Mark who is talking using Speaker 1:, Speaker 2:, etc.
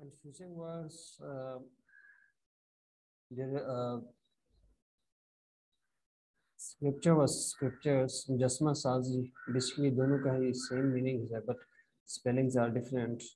Speaker 1: confusing was uh, there uh, scripture was scriptures jasma sazi basically दोनों का ही same meaning है but spellings are different